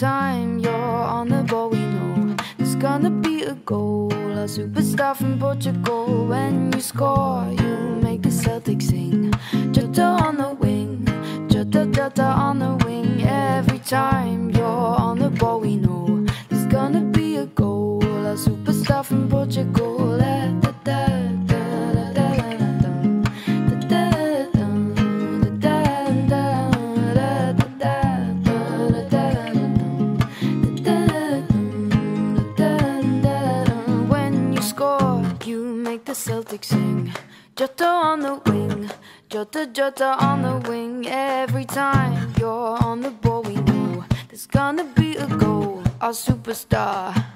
time you're on the ball, we know there's gonna be a goal. A superstar from Portugal. When you score, you make the Celtics sing. Jota on the wing, Jota Jota on the wing. Every time you're on the ball, we know make the Celtics sing. Jota on the wing, Jota Jota on the wing. Every time you're on the ball, we know there's gonna be a goal. Our superstar.